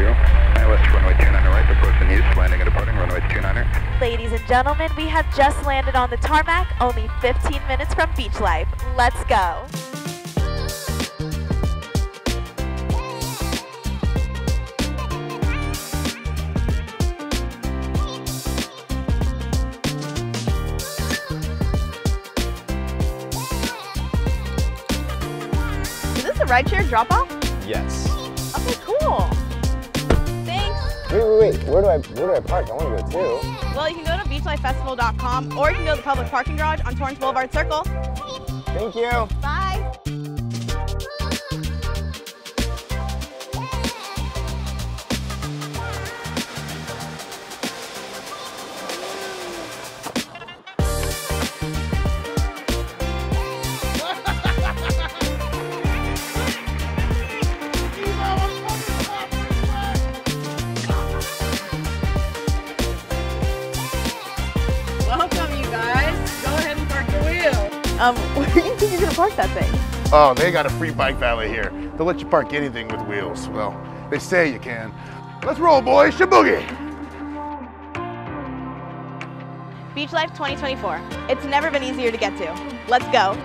ILS runway 29 right, approaching east, landing and departing, runway 29 Ladies and gentlemen, we have just landed on the tarmac, only 15 minutes from BeachLife. Let's go. Is this a rideshare drop-off? Yes. Okay, cool. Thanks. Wait, wait, wait. Where do I where do I park? I want to go too. Well, you can go to beachlifefestival.com or you can go to the public parking garage on Torrance Boulevard Circle. Thank you. Bye. Um, where do you think you're gonna park that thing? Oh, they got a free bike valet here. They'll let you park anything with wheels. Well, they say you can. Let's roll, boys. Shaboogie. BeachLife 2024. It's never been easier to get to. Let's go.